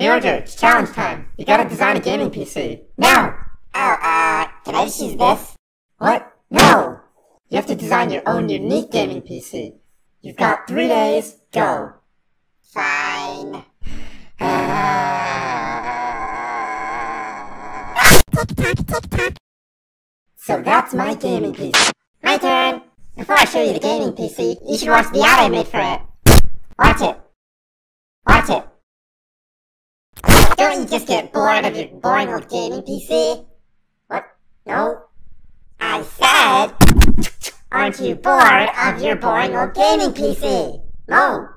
Hey Arthur, it's challenge time. You gotta design a gaming PC. Now! Oh, uh, can I just use this? What? No! You have to design your own unique gaming PC. You've got three days, go. Fine. So that's my gaming PC. My turn! Before I show you the gaming PC, you should watch the ad I made for it. Watch it. Don't you just get bored of your boring old gaming PC? What? No? I said, aren't you bored of your boring old gaming PC? No.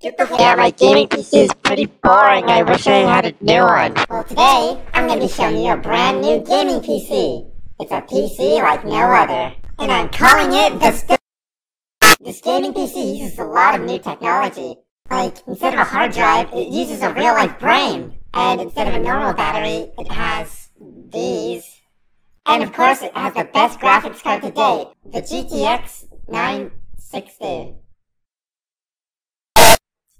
Get the Yeah, my gaming PC is pretty boring. I wish I had a new one. Well, today, I'm gonna be showing you a brand new gaming PC. It's a PC like no other. And I'm calling it the St This gaming PC uses a lot of new technology. Like, instead of a hard drive, it uses a real-life brain. And instead of a normal battery, it has these. And of course, it has the best graphics card to date, the GTX 960.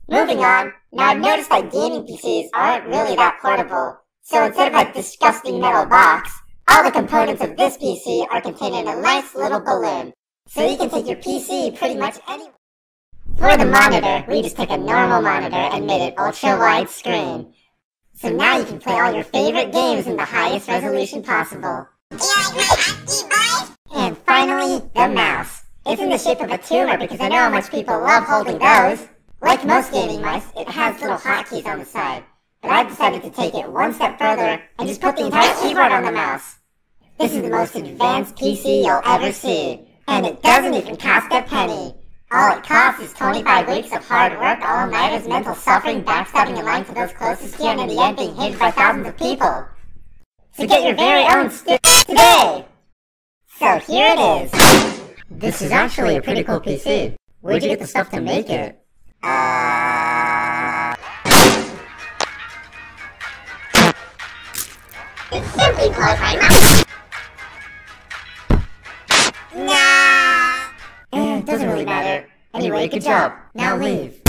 Moving on, now I've noticed that gaming PCs aren't really that portable. So instead of a disgusting metal box, all the components of this PC are contained in a nice little balloon. So you can take your PC pretty much anywhere. For the monitor, we just took a normal monitor and made it ultra wide screen. So now you can play all your favorite games in the highest resolution possible. And finally, the mouse. It's in the shape of a tumor because I know how much people love holding those. Like most gaming mice, it has little hotkeys on the side. But I've decided to take it one step further and just put the entire keyboard on the mouse. This is the most advanced PC you'll ever see. And it doesn't even cost a penny. All it costs is 25 weeks of hard work, all-nighters, mental suffering, backstabbing and lying to those closest to you, and in the end being hated by thousands of people. So get your very own stick today! So here it is. This is actually a pretty cool PC. Where'd you get the stuff to make it? Uh... It simply blows. Doesn't really matter. Anyway, good job. Now leave.